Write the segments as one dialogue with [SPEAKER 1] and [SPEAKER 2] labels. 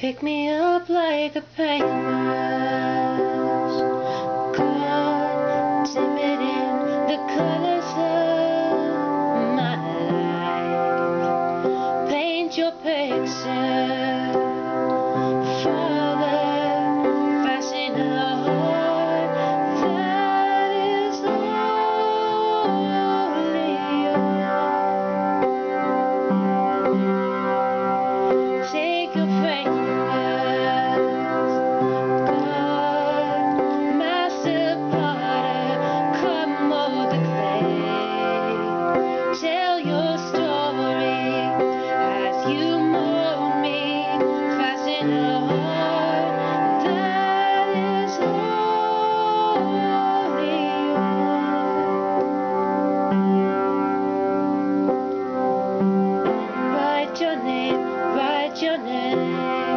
[SPEAKER 1] Pick me up like a penguin. again.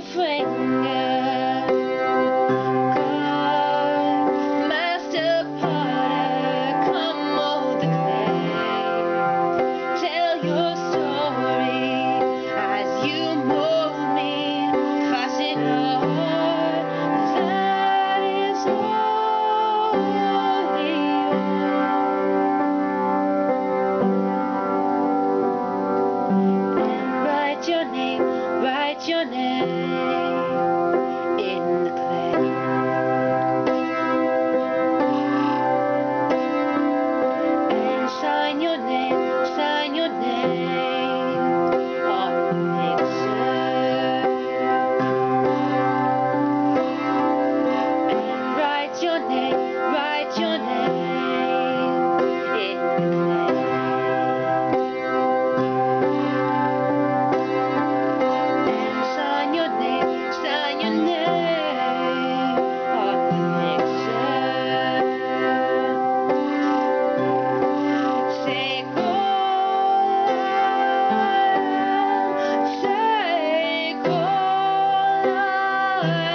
[SPEAKER 1] Finger. love.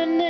[SPEAKER 1] your name.